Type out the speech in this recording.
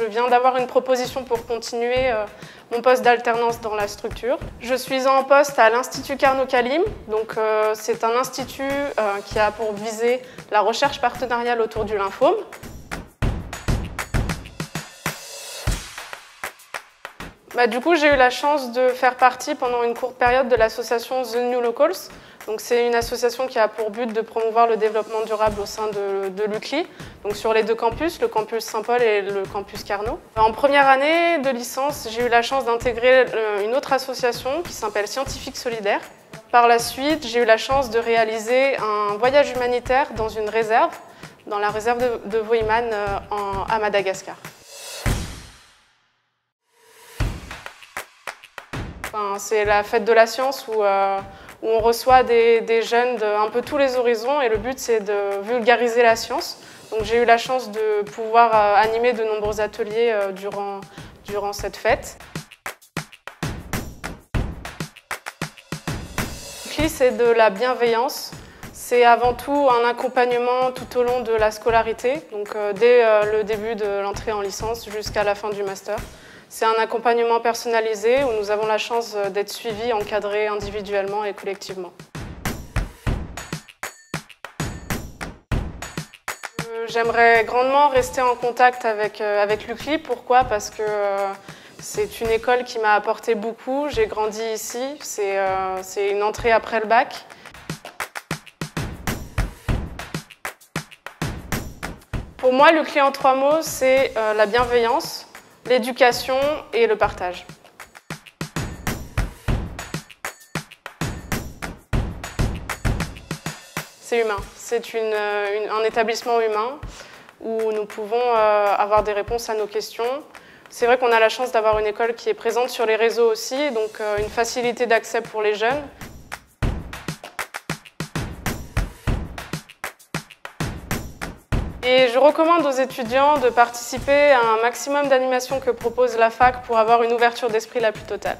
Je viens d'avoir une proposition pour continuer euh, mon poste d'alternance dans la structure. Je suis en poste à l'Institut Carnot-Calim. Donc, euh, c'est un institut euh, qui a pour viser la recherche partenariale autour du lymphome. Bah, du coup, j'ai eu la chance de faire partie pendant une courte période de l'association The New Locals. C'est une association qui a pour but de promouvoir le développement durable au sein de, l'UCLI, donc sur les deux campus, le campus Saint-Paul et le campus Carnot. En première année de licence, j'ai eu la chance d'intégrer euh, une autre association qui s'appelle Scientifiques Solidaires. Par la suite, j'ai eu la chance de réaliser un voyage humanitaire dans une réserve, dans la réserve de, de euh, à Madagascar. C'est la fête de la science où, euh, on reçoit des, jeunes de un peu tous les horizons et le but c'est de vulgariser la science. Donc j'ai eu la chance de pouvoir euh, animer de nombreux ateliers euh, durant, durant cette fête. c'est de la bienveillance. C'est avant tout un accompagnement tout au long de la scolarité, donc dès le début de l'entrée en licence jusqu'à la fin du master. C'est un accompagnement personnalisé où nous avons la chance d'être suivis, encadrés individuellement et collectivement. Euh, j'aimerais grandement rester en contact avec, euh, avec l'UCLI. Pourquoi? Parce que euh, c'est une école qui m'a apporté beaucoup. J'ai grandi ici. C'est une entrée après le bac. Pour moi, l'UCLI en trois mots, c'est la bienveillance, l'éducation et le partage. C'est humain, c'est un établissement humain où nous pouvons euh, avoir des réponses à nos questions. C'est vrai qu'on a la chance d'avoir une école qui est présente sur les réseaux aussi, donc euh, une facilité d'accès pour les jeunes. Et je recommande aux étudiants de participer à un maximum d'animations que propose la fac pour avoir une ouverture d'esprit la plus totale.